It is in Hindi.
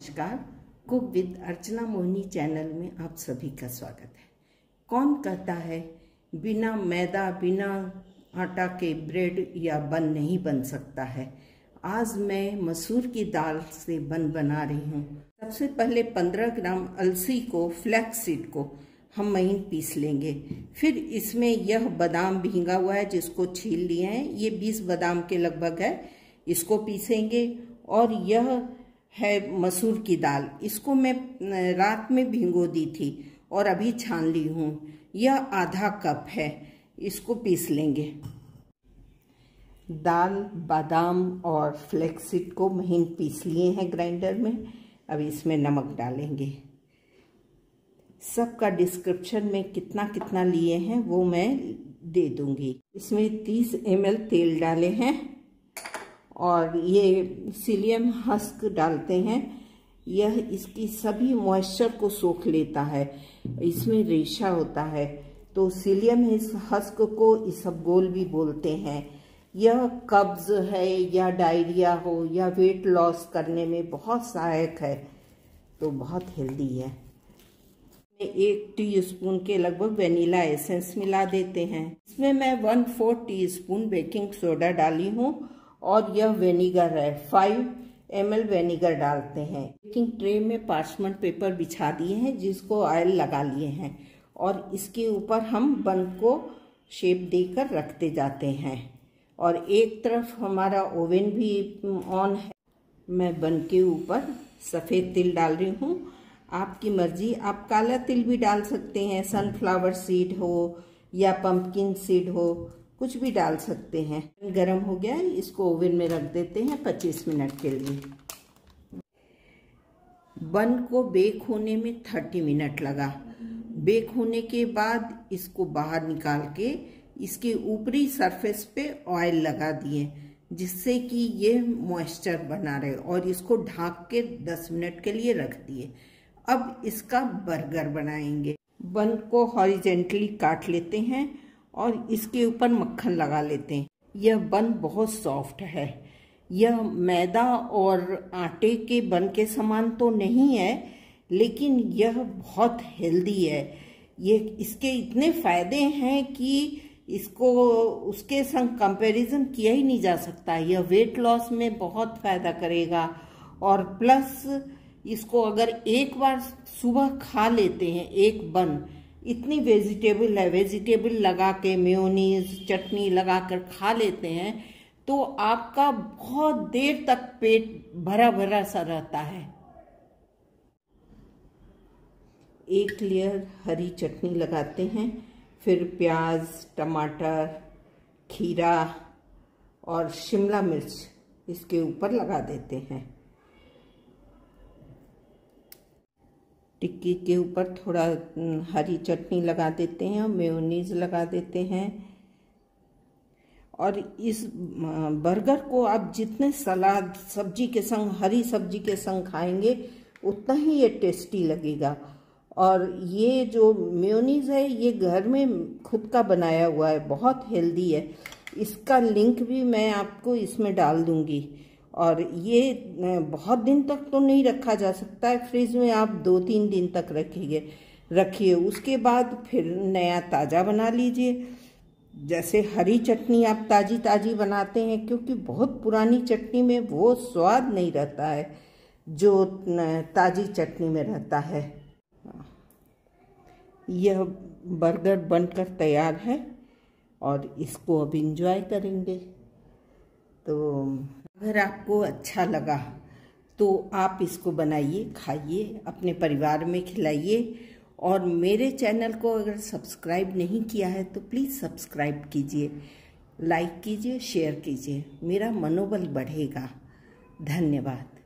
नमस्कार। Cook with Archana Mohini channel में आप सभी का स्वागत है। कौन कहता है, बिना मैदा, बिना आटा के ब्रेड या बन नहीं बन सकता है। आज मैं मसूर की दाल से बन बना रही हूँ। सबसे पहले 15 ग्राम अलसी को फ्लैक्स सीड को हम महीन पीस लेंगे। फिर इसमें यह बादाम भींगा हुआ है जिसको छील लिए हैं। ये 20 बादाम के लगभग है। इसको पीसेंगे और यह है मसूर की दाल। इसको मैं रात में भिंगो दी थी और अभी छान ली हूँ। यह आधा कप है। इसको पीस लेंगे। दाल, बादाम और फ्लेक्सिड को महीन पीस लिए हैं ग्राइंडर में। अब इसमें नमक डालेंगे। सबका डिस्क्रिप्शन में कितना कितना लिए हैं वो मैं दे दूँगी। इसमें 30 एम तेल डाले हैं। और ये सिलियम हस्क डालते हैं। यह इसकी सभी मॉइस्चर को सोख लेता है। इसमें रेशा होता है। तो सिलियम इस हस्क को इसबगोल भी बोलते हैं। यह कब्ज है या डायरिया हो या वेट लॉस करने में बहुत सहायक है। तो बहुत हेल्दी है। एक टीस्पून के लगभग वेनिला एसेंस मिला देते हैं। इसमें मैं one four teaspoon baking soda डाली हूँ। और यह वेनिगर है। फाइव एम एल वेनिगर डालते हैं। बेकिंग ट्रे में पार्चमेंट पेपर बिछा दिए हैं, जिसको ऑयल लगा लिए हैं। और इसके ऊपर हम बन को शेप देकर रखते जाते हैं। और एक तरफ़ हमारा ओवन भी ऑन है। मैं बन के ऊपर सफ़ेद तिल डाल रही हूँ। आपकी मर्ज़ी, आप काला तिल भी डाल सकते हैं। सनफ्लावर सीड हो या पंपकिन सीड हो। कुछ भी डाल सकते हैं। गरम हो गया, इसको ओवन में रख देते हैं 25 मिनट के लिए। बन को बेक होने में 30 मिनट लगा। बेक होने के बाद इसको बाहर निकाल के इसके ऊपरी सरफेस पे ऑयल लगा दिए, जिससे कि ये मॉइस्चर बना रहे और इसको ढाक के 10 मिनट के लिए रख दिए। अब इसका बर्गर बनाएँगे। बन को हॉरिजेंटली काट लेते हैं और इसके ऊपर मक्खन लगा लेते हैं। यह बन बहुत सॉफ्ट है। यह मैदा और आटे के बन के समान तो नहीं है, लेकिन यह बहुत हेल्दी है। ये इसके इतने फ़ायदे हैं कि इसको उसके संग कंपैरिजन किया ही नहीं जा सकता। यह वेट लॉस में बहुत फ़ायदा करेगा। और प्लस इसको अगर एक बार सुबह खा लेते हैं, एक बन इतनी वेजिटेबल है वेजिटेबल लगा के मेयोनीज चटनी लगा कर खा लेते हैं तो आपका बहुत देर तक पेट भरा भरा सा रहता है। एक लेयर हरी चटनी लगाते हैं, फिर प्याज, टमाटर, खीरा और शिमला मिर्च इसके ऊपर लगा देते हैं। टिक्की के ऊपर थोड़ा हरी चटनी लगा देते हैं और मेयोनीज लगा देते हैं। और इस बर्गर को आप जितने सलाद, सब्ज़ी के संग, हरी सब्ज़ी के संग खाएँगे, उतना ही ये टेस्टी लगेगा। और ये जो मेयोनीज है, ये घर में खुद का बनाया हुआ है, बहुत हेल्दी है। इसका लिंक भी मैं आपको इसमें डाल दूँगी। और ये बहुत दिन तक तो नहीं रखा जा सकता है। फ्रिज में आप दो तीन दिन तक रखिए रखिए। उसके बाद फिर नया ताज़ा बना लीजिए। जैसे हरी चटनी आप ताज़ी ताज़ी बनाते हैं, क्योंकि बहुत पुरानी चटनी में वो स्वाद नहीं रहता है, जो ताज़ी चटनी में रहता है। यह बर्गर बनकर तैयार है और इसको अब इंजॉय करेंगे। तो अगर आपको अच्छा लगा तो आप इसको बनाइए, खाइए, अपने परिवार में खिलाइए। और मेरे चैनल को अगर सब्सक्राइब नहीं किया है तो प्लीज़ सब्सक्राइब कीजिए, लाइक कीजिए, शेयर कीजिए। मेरा मनोबल बढ़ेगा। धन्यवाद।